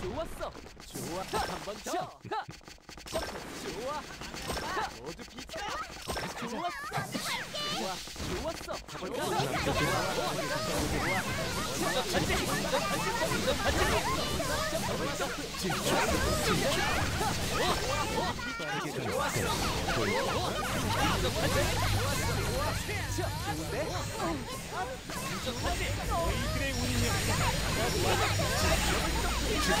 좋았어 좋아! 한번 더! 모두 비켜. 좋았어. 좋은데요. 좋아.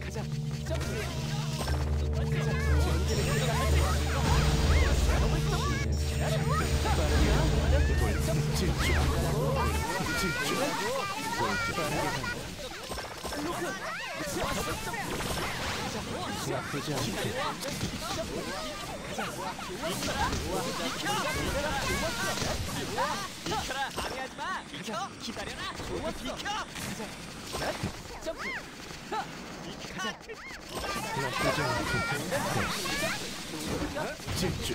가자. 가자. 지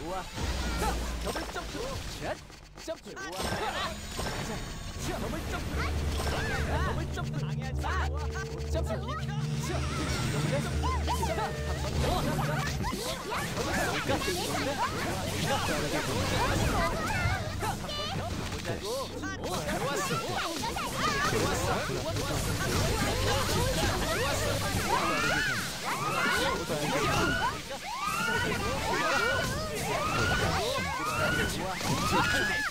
좋아. 격을 점프. 점프. 더블 점프 더블 점프 방해하지 마 점프 좋았어